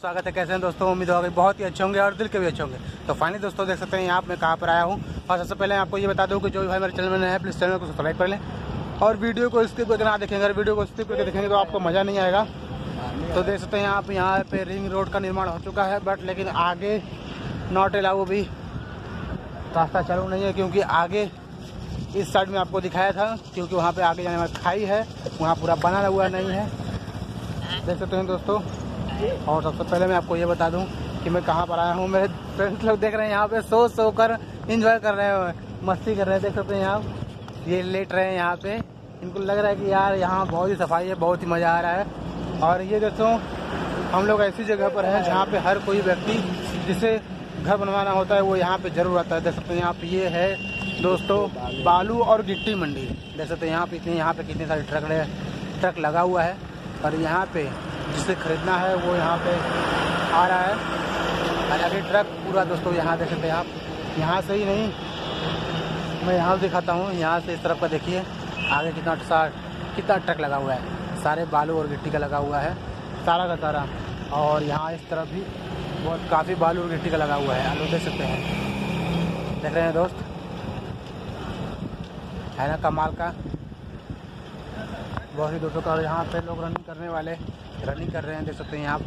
स्वागत है, कैसे हैं दोस्तों? उम्मीद होगी बहुत ही अच्छे होंगे और दिल के भी अच्छे होंगे। तो फाइनली दोस्तों, देख सकते हैं यहाँ मैं कहाँ पर आया हूँ। और सबसे पहले आपको ये बता दूँ कि जो भी भाई मेरे चैनल में है प्लीज़ चैनल को सब्सक्राइब कर लें। और वीडियो को स्किप करके ना देखेंगे अगर वीडियो को स्किप करके देखेंगे तो आपको मज़ा नहीं आएगा। तो देख सकते हैं आप यहाँ पे रिंग रोड का निर्माण हो चुका है बट लेकिन आगे नॉट अलाउ भी रास्ता चालू नहीं है, क्योंकि आगे इस साइड में आपको दिखाया था, क्योंकि वहाँ पे आगे जाने में खाई है, वहाँ पूरा बना हुआ नहीं है। देख सकते हैं दोस्तों और सबसे पहले मैं आपको ये बता दूँ कि मैं कहाँ पर आया हूँ। मेरे फ्रेंड्स लोग देख रहे हैं यहाँ पे, सो सो कर इंजॉय कर रहे हैं। मस्ती कर रहे हैं, देख सकते हैं आप। ये लेट रहे हैं यहाँ पे। इनको लग रहा है कि यार यहाँ बहुत ही सफ़ाई है, बहुत ही मज़ा आ रहा है। और ये दोस्तों, हम लोग ऐसी जगह पर हैं जहाँ पे हर कोई व्यक्ति जिसे घर बनवाना होता है, वो यहाँ पे ज़रूर आता है। देख सकते हैं यहाँ पे ये है दोस्तों, बालू और गिट्टी मंडी। देख सकते हैं यहाँ पे इतनी यहाँ पे कितने सारे ट्रक ट्रक लगा हुआ है। और यहाँ पे जिसे खरीदना है, वो यहाँ पे आ रहा है। हालाँकि ट्रक पूरा दोस्तों यहाँ देख सकते हैं आप। यहाँ से ही नहीं, मैं यहाँ दिखाता हूँ। यहाँ से इस तरफ़ का देखिए। आगे कितना कितना ट्रक लगा हुआ है। सारे बालू और गिट्टी का लगा हुआ है, सारा का सारा। और यहाँ इस तरफ़ भी बहुत काफ़ी बालू और गिट्टी का लगा हुआ है। आप लोग देख सकते हैं। देख रहे हैं दोस्त? है ना कमाल का? बहुत ही दोस्तों का यहाँ पे लोग रनिंग करने वाले। रनिंग कर रहे हैं देख सकते हैं आप।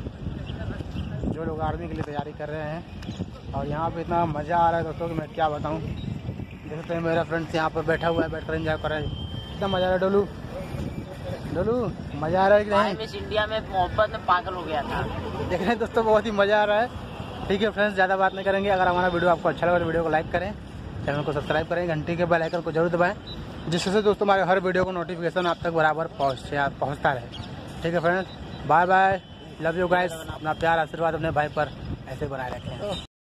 जो लोग आर्मी के लिए तैयारी कर रहे हैं। और यहाँ पे इतना मज़ा आ रहा है दोस्तों कि मैं क्या बताऊँ। देख सकते हैं मेरा फ्रेंड्स यहाँ पर बैठा हुआ है बैठ कर इंजॉय कर रहे हैं। कितना मज़ा आ रहा है डोलू। डोलू मज़ा आ रहा है कि नहीं? इंडिया में मोहब्बत में पागल हो गया था। देख रहे हैं दोस्तों बहुत ही मज़ा आ रहा है। ठीक है फ्रेंड्स ज़्यादा बात नहीं करेंगे। अगर हमारा वीडियो आपको अच्छा लगा तो वीडियो को लाइक करें। चैनल को सब्सक्राइब करें। घंटी के बेल आइकन को ज़रूर दबाएँ। जिससे दोस्तों हमारे हर वीडियो को नोटिफिकेशन आप तक बराबर पहुँचे पहुँचता रहे। ठीक है friends bye bye love you guys अपना प्यार आशीर्वाद अपने भाई पर ऐसे बनाए रखें।